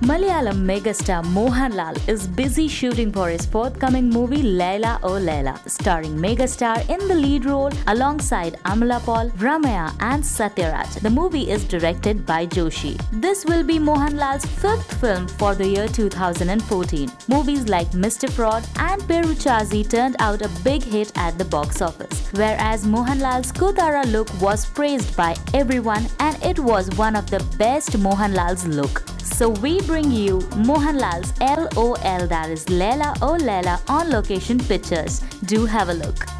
Malayalam megastar Mohanlal is busy shooting for his forthcoming movie Laila O Laila, starring megastar in the lead role alongside Amala Paul, Ramaya, and Satyaraj. The movie is directed by Joshi. This will be Mohanlal's fifth film for the year 2014. Movies like Mr. Fraud and Peruchazhi turned out a big hit at the box office, whereas Mohanlal's Koothara look was praised by everyone and it was one of the best Mohanlal's look. So we bring you Mohanlal's LOL that is Laila O Laila on location pictures. Do have a look.